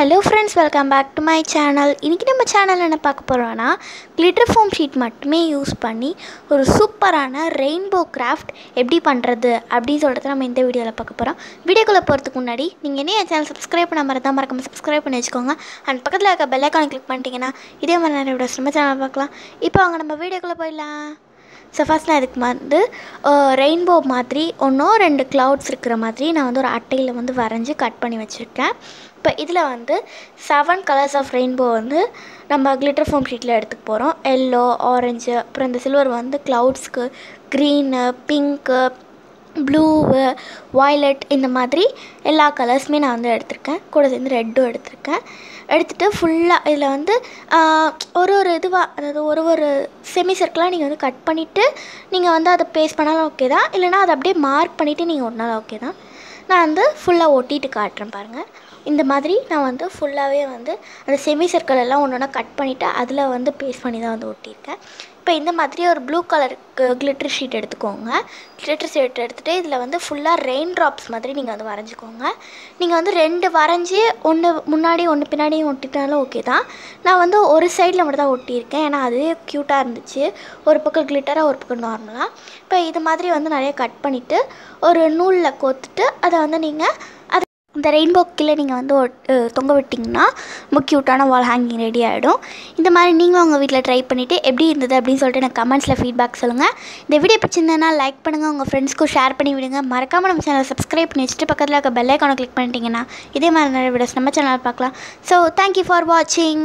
Hello friends welcome back to my channel இன்றைக்கி நம்ம channel என்ன பார்க்க போகிறோன்னா கிளிட்டர் ஃபோம் ஷீட் மட்டுமே யூஸ் பண்ணி ஒரு சூப்பரான ரெயின்போ கிராஃப்ட் எப்படி பண்ணுறது அப்படின்னு சொல்லிட்டு நம்ம இந்த வீடியோவில் பார்க்க போகிறோம் வீடியோக்குள்ளே போகிறதுக்கு முன்னாடி நீங்கள் என்ன சேனல் சப்ஸ்கிரைப் பண்ண மாதிரி தான் மறக்காமல் சப்ஸ்கிரைப் பண்ணி வச்சுக்கோங்க. அண்ட் பக்கத்தில் இருக்க பெல் கிளிக் பண்ணிட்டீங்கன்னா இதே மாதிரி நிறைய வீடியோஸ் நம்ம சேனல் பார்க்கலாம். இப்போ அவங்க நம்ம வீடியோக்குள்ளே போயிடலாம். ஸோ ஃபஸ்ட் நான் இதுக்கு வந்து ரெயின்போ மாதிரி ஒன்றோ ரெண்டு க்ளவுட்ஸ் இருக்கிற மாதிரி நான் வந்து ஒரு அட்டையில் வந்து வரைஞ்சி கட் பண்ணி வச்சுருக்கேன். இப்போ இதில் வந்து செவன் கலர்ஸ் ஆஃப் ரெயின்போ வந்து நம்ம கிளிட்டர் ஃபோம் ஷீட்டில் எடுத்துக்க போகிறோம் எல்லோ ஆரஞ்சு அப்புறம் இந்த சில்வர் வந்து க்ளவுட்ஸ்க்கு க்ரீனு பிங்க்கு ப்ளூவு வாய்லெட் இந்த மாதிரி எல்லா கலர்ஸுமே நான் வந்து எடுத்திருக்கேன். கூட சேர்ந்து ரெட்டும் எடுத்திருக்கேன். எடுத்துகிட்டு ஃபுல்லாக இதில் வந்து ஒரு ஒரு இதுவாக அதாவது ஒரு ஒரு செமி சர்க்கிளாக நீங்கள் வந்து கட் பண்ணிவிட்டு நீங்கள் வந்து அதை பேஸ்ட் பண்ணாலும் ஓகே தான். இல்லைனா அதை அப்படியே மார்க் பண்ணிவிட்டு நீங்கள் ஒன்றாலும் ஓகே தான். நான் வந்து ஃபுல்லாக ஒட்டிட்டு காட்டுறேன் பாருங்கள் இந்த மாதிரி நான் வந்து ஃபுல்லாகவே வந்து அந்த செமி சர்க்கிள் எல்லாம் ஒன்று ஒன்றா கட் பண்ணிவிட்டு அதில் வந்து பேஸ்ட் பண்ணி தான் வந்து ஒட்டியிருக்கேன். இப்போ இந்த மாதிரி ஒரு ப்ளூ கலர் கிளிட்டர் ஷீட் எடுத்துக்கோங்க. கிளிட்டர் ஷீட் எடுத்துகிட்டு இதில் வந்து ஃபுல்லாக ரெயின் ட்ராப்ஸ் மாதிரி நீங்கள் வந்து வரைஞ்சிக்கோங்க. நீங்கள் வந்து ரெண்டு வரைஞ்சி ஒன்று முன்னாடி ஒன்று பின்னாடியும் ஒட்டிட்டாலும் ஓகே தான். நான் வந்து ஒரு சைடில் மட்டும் தான் ஒட்டியிருக்கேன். ஏன்னா அது க்யூட்டாக இருந்துச்சு. ஒரு பக்கம் கிளிட்டராக ஒரு பக்கம் நார்மலாக இப்போ இது மாதிரி வந்து நிறைய கட் பண்ணிவிட்டு ஒரு நூலில் கோத்துட்டு அதை வந்து நீங்கள் அதை இந்த ரெயின்போ கீழே நீங்கள் வந்து தொங்க விட்டிங்கன்னா ரொம்ப க்யூட்டான வால் ஹேங்கிங் ரெடி ஆகிடும் இந்த மாதிரி நீங்களும் உங்கள் வீட்டில் ட்ரை பண்ணிவிட்டு எப்படி இருந்தது அப்படின்னு சொல்லிட்டு எனக்கு கமெண்ட்ஸில் ஃபீட்பேக் சொல்லுங்கள் இந்த வீடியோ பிடிச்சிருந்ததுன்னா லைக் பண்ணுங்கள் உங்கள் ஃப்ரெண்ட்ஸ்க்கும் ஷேர் பண்ணி விடுங்க. மறக்காமல் நம்ம சேனலை சப்ஸ்கிரைப் பண்ணி வச்சுட்டு பக்கத்தில் இருக்க பெல் ஐக்கானை கிளிக் பண்ணிட்டீங்கன்னா இதே மாதிரி நிறைய வீடியோஸ் நம்ம சேனல் பார்க்கலாம். ஸோ தேங்க்யூ ஃபார் வாட்சிங்